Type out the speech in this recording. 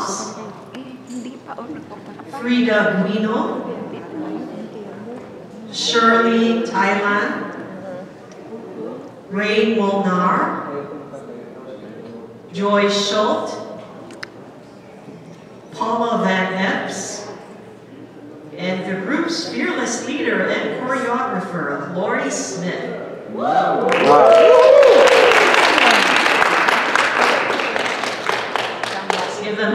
Juanette Cox, Hindi pa, nagpapakapa. Frida Guino, Shirley Thailand, Ray Molnar, Joy Schultz, Paula Van Epps, and the group's fearless leader and choreographer, Lori Smith. Let's give them